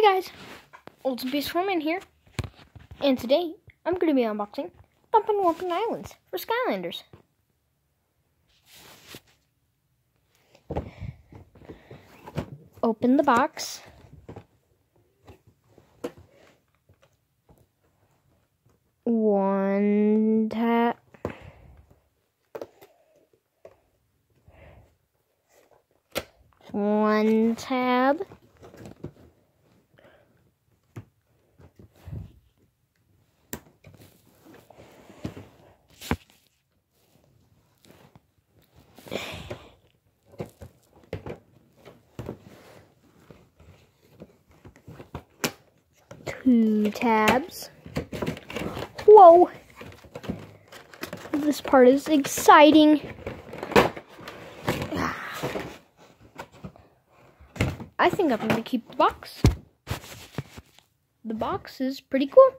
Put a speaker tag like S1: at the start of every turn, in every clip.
S1: Hey guys, Ultimate Beast Foreman here, and today I'm going to be unboxing Thumpin' Wumpa Islands for Skylanders. Open the box. One tap. One tab. Hmm, tabs. Whoa! This part is exciting. I think I'm going to keep the box. The box is pretty cool.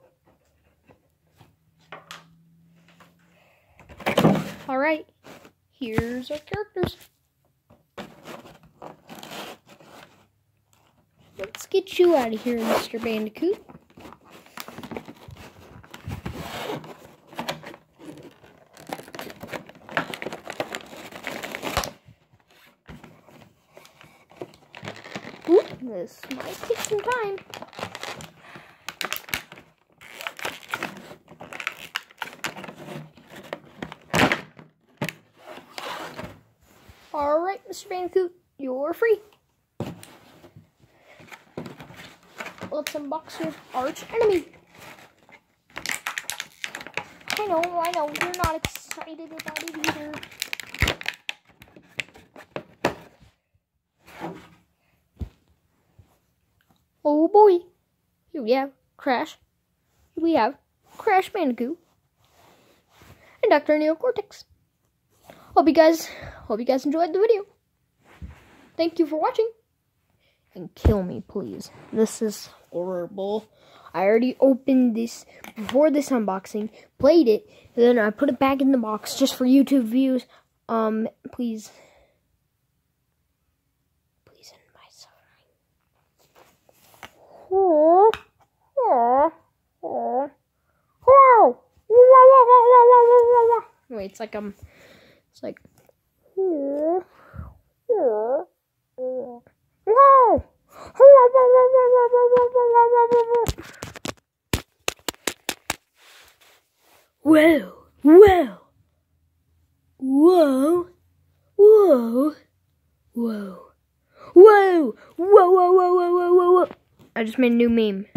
S1: Alright, here's our characters. Let's get you out of here, Mr. Bandicoot. This might take some time. Alright, Mr. Bandicoot, you're free. Let's unbox your arch enemy. I know, I know, you're not excited about it either. Oh boy. Here we have Crash. Here we have Crash Bandicoot. And Dr. Neocortex. Hope you guys hope you guys enjoyed the video. Thank you for watching. And kill me, please. This is horrible. I already opened this before this unboxing, played it, then I put it back in the box just for YouTube views. Um. Please Wait, it's like um, it's like. Whoa, whoa, whoa, whoa, whoa, whoa, whoa, whoa, whoa, whoa, whoa, whoa. I just made a new meme.